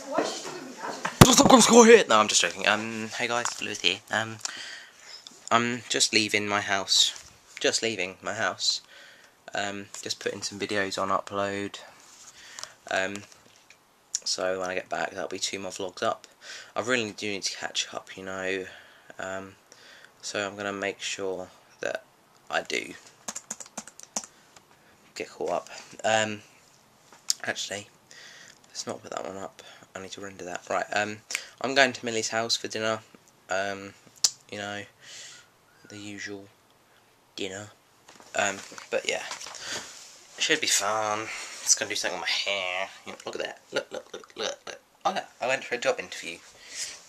Stop score here! No, I'm just joking. Um, hey guys, Lewis here. Um, I'm just leaving my house. Just leaving my house. Um, just putting some videos on upload. Um, so when I get back, that'll be two more vlogs up. I really do need to catch up, you know. Um, so I'm gonna make sure that I do get caught up. Um, actually, let's not put that one up. I need to render that. Right, um, I'm going to Millie's house for dinner. Um, you know, the usual dinner. Um, but yeah, it should be fun. It's gonna do something on my hair. You know, look at that. Look, look, look, look, look. Oh yeah, I went for a job interview.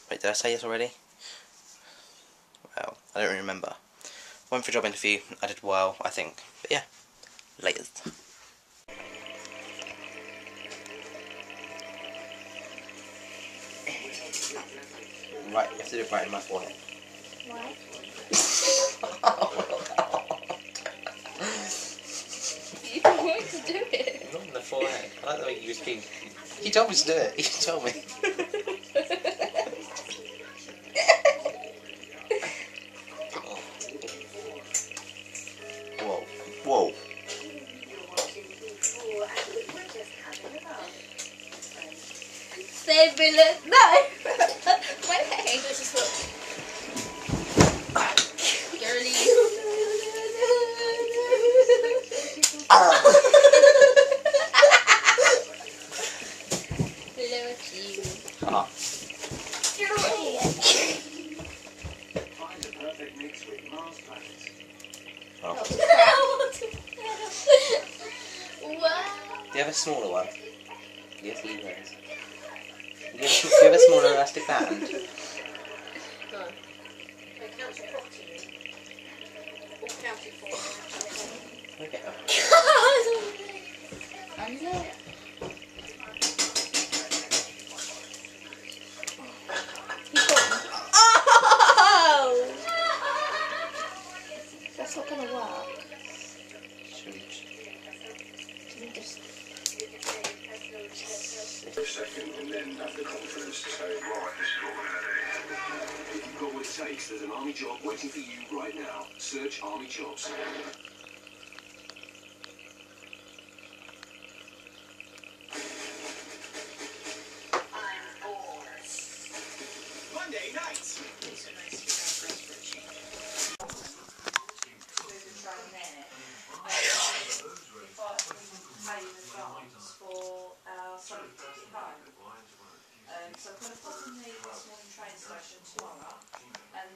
Wait, did I say this already? Well, I don't really remember. Went for a job interview. I did well, I think. But yeah, later. Right, you have to do it right in my forehead. Why? You don't want to do it. Not in the forehead. I like the way you just keep. You told me to do it. You told me. Save me, no. My leg. Girly. Hello, it's you. Ah. Find the perfect mix with Mars planets. Oh. Do you have a smaller one? Yes, you guys. Do you have, do you have a smaller elastic band? Okay. Oh! That's not gonna work. Should we Can you just Second, and then have the confidence to say, right, this is what we're going to do. If you've got what it takes, there's an army job waiting for you right now. Search army jobs. Monday Um, so I'm going to pop in the morning train station tomorrow and